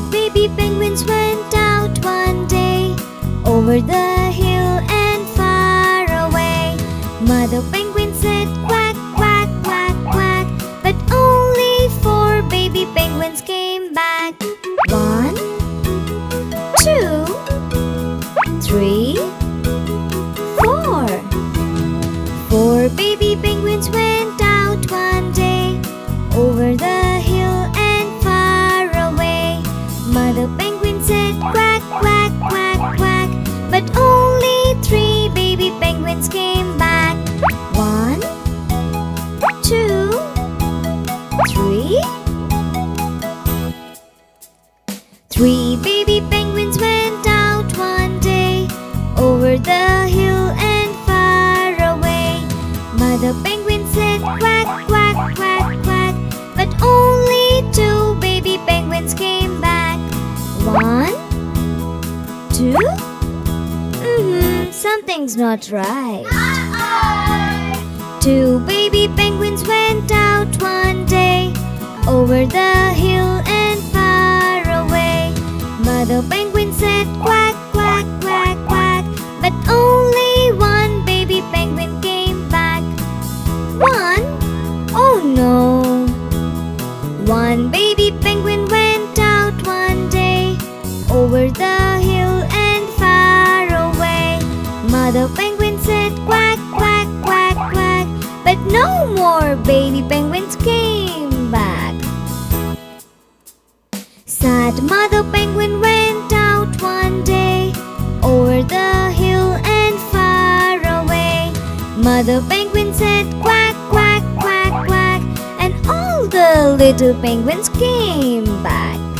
baby penguins went out one day over the hill and far away. Mother penguin said quack, quack, quack, quack, but only four baby penguins came back. One, two, three, four. Four baby penguins went out one day over the Three baby penguins went out one day over the hill and far away. Mother penguin said quack, quack, quack, quack, but only two baby penguins came back. One, two. Mm-hmm, something's not right. Two baby penguins went out one day over the hill One baby penguin went out one day over the hill and far away. Mother penguin said quack, quack, quack, quack, but no more baby penguins came back. Sad mother penguin went out one day over the hill and far away. Mother penguin said quack, little penguins came back.